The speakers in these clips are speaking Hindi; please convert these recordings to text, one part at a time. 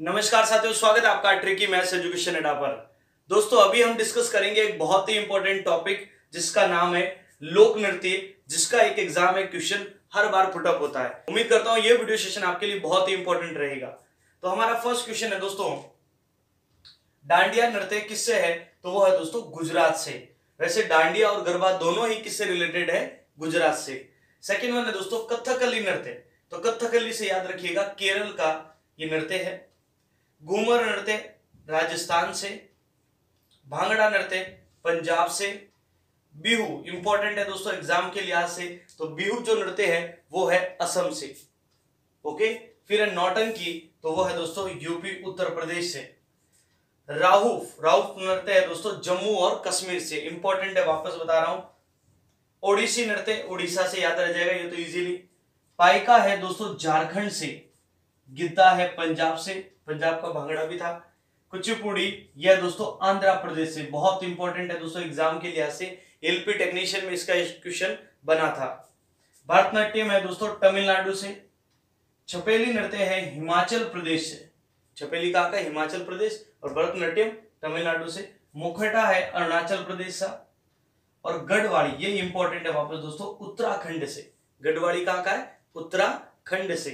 नमस्कार साथियों, स्वागत है आपका ट्रिकी मैथ्स एजुकेशन अड्डा पर। दोस्तों, अभी हम डिस्कस करेंगे एक बहुत ही इंपॉर्टेंट टॉपिक जिसका नाम है लोक नृत्य, जिसका एक एग्ज़ाम में क्वेश्चन हर बार पुटअप होता है। उम्मीद करता हूँ ये वीडियो सेशन आपके लिए बहुत ही इंपॉर्टेंट रहेगा। तो हमारा फ़र्स्ट क्वेश्चन है दोस्तों, डांडिया नृत्य किससे है? तो वो है दोस्तों, गुजरात से। वैसे डांडिया और गरबा दोनों ही किससे रिलेटेड है? गुजरात से। सेकेंड वन है दोस्तों, कथकली नृत्य। तो कथकली से याद रखिएगा, केरल का ये नृत्य है। घूमर नृत्य राजस्थान से, भांगड़ा नृत्य पंजाब से, बिहू इंपॉर्टेंट है दोस्तों एग्ज़ाम के लिहाज से तो बिहू जो नृत्य है, वो है असम से। ओके फिर है नौटंकी तो वो है दोस्तों यूपी उत्तर प्रदेश से। राहुफ राहुफ नृत्य है दोस्तों जम्मू और कश्मीर से। इंपॉर्टेंट है, वापस बता रहा हूँ। ओडिसी नृत्य उड़ीसा से याद रह जाएगा, ये तो इजीली पाइका है दोस्तों झारखंड से। गिद्दा है पंजाब से। पंजाब का भांगड़ा भी था, कुचिपुड़ी यह दोस्तों आंध्र प्रदेश से, बहुत इंपॉर्टेंट है दोस्तों एग्ज़ाम के लिहाज से एलपी टेक्नीशियन में इसका क्वेश्चन बना था। भरतनाट्यम है दोस्तों तमिलनाडु से, छपेली नृत्य है हिमाचल प्रदेश से। छपेली कहा का? हिमाचल प्रदेश, और भरतनाट्यम तमिलनाडु से। मुखटा है अरुणाचल प्रदेश का, और गढ़वाड़ी ये इंपॉर्टेंट है वापस दोस्तों उत्तराखंड से। गढ़वाड़ी कहा का है? उत्तराखंड से।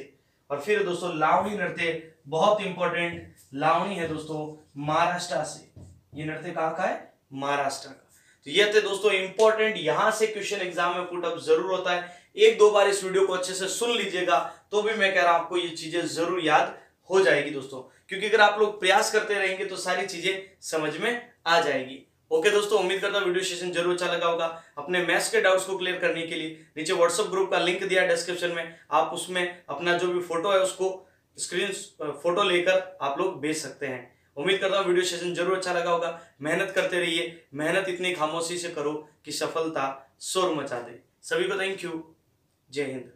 और फिर दोस्तों, लावणी नृत्य बहुत इंपॉर्टेंट लावणी है दोस्तों, महाराष्ट्र से। ये नृत्य कहाँ का है? महाराष्ट्र का। तो ये थे दोस्तों इंपॉर्टेंट यहाँ से क्वेश्चन एग्ज़ाम में पुट अप ज़रूर होता है। एक दो बार इस वीडियो को अच्छे से सुन लीजिएगा तो भी मैं कह रहा हूँ आपको ये चीज़ें ज़रूर याद हो जाएगी दोस्तों। क्योंकि अगर आप लोग प्रयास करते रहेंगे तो सारी चीज़ें समझ में आ जाएगी। ओके दोस्तों, उम्मीद करता हूँ वीडियो सेशन ज़रूर अच्छा लगा होगा अपने मैथ्स के डाउट्स को क्लियर करने के लिए। नीचे व्हाट्सअप ग्रुप का लिंक दिया डिस्क्रिप्शन में। आप उसमें अपना जो भी फ़ोटो है उसको स्क्रीन फ़ोटो लेकर आप लोग भेज सकते हैं। उम्मीद करता हूँ वीडियो सेशन ज़रूर अच्छा लगा होगा। मेहनत करते रहिए। मेहनत इतनी खामोशी से करो कि सफलता शोर मचा दे। सभी को थैंक यू जय हिंद।